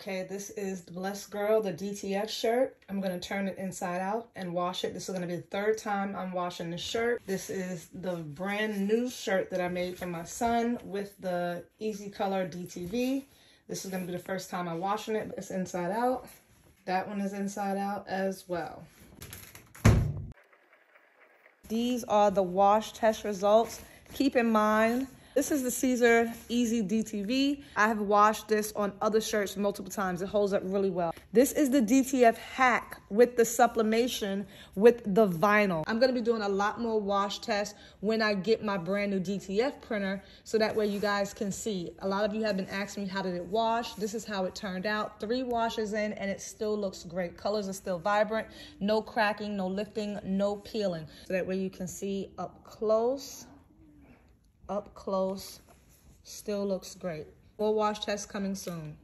Okay, this is the Blessed Girl, the DTF shirt. I'm to turn it inside out and wash it. This is to be the third time I'm washing the shirt. This is the brand new shirt that I made for my son with the Easy Color DTV. This is to be the first time I'm washing it. It's inside out. That one is inside out as well. These are the wash test results. Keep in mind, this is the Siser Easy DTV. I have washed this on other shirts multiple times. It holds up really well. This is the DTF hack with the sublimation with the vinyl. I'm gonna be doing a lot more wash tests when I get my brand new DTF printer so that way you guys can see. A lot of you have been asking me how did it wash. This is how it turned out. Three washes in and it still looks great. Colors are still vibrant. No cracking, no lifting, no peeling. So that way you can see up close up close. Still looks great. More wash test coming soon.